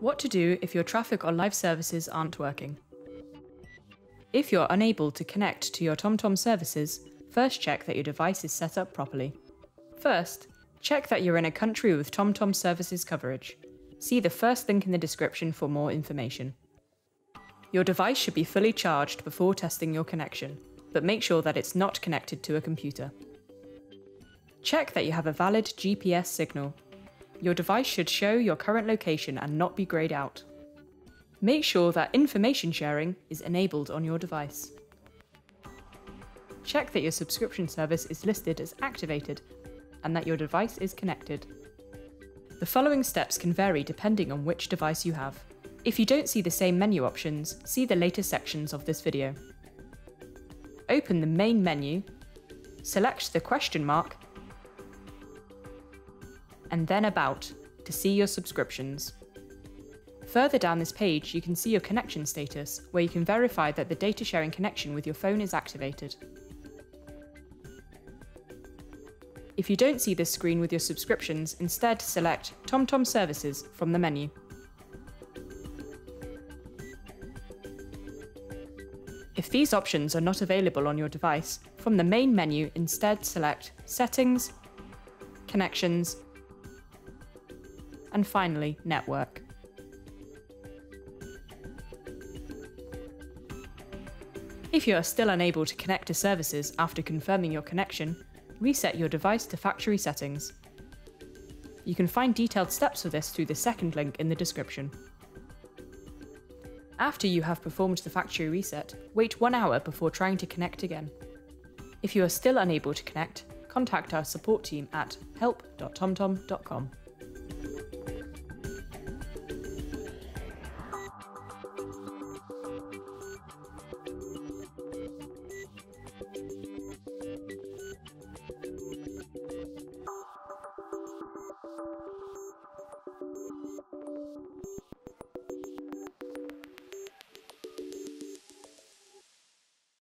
What to do if your traffic or live services aren't working. If you're unable to connect to your TomTom services, first check that your device is set up properly. First, check that you're in a country with TomTom services coverage. See the first link in the description for more information. Your device should be fully charged before testing your connection, but make sure that it's not connected to a computer. Check that you have a valid GPS signal. Your device should show your current location and not be greyed out. Make sure that information sharing is enabled on your device. Check that your subscription service is listed as activated and that your device is connected. The following steps can vary depending on which device you have. If you don't see the same menu options, see the later sections of this video. Open the main menu, select the question mark and then About to see your subscriptions. Further down this page, you can see your connection status, where you can verify that the data sharing connection with your phone is activated. If you don't see this screen with your subscriptions, instead select TomTom Services from the menu. If these options are not available on your device, from the main menu instead select Settings, Connections, and finally, network. If you are still unable to connect to services after confirming your connection, reset your device to factory settings. You can find detailed steps for this through the second link in the description. After you have performed the factory reset, wait one hour before trying to connect again. If you are still unable to connect, contact our support team at help.tomtom.com.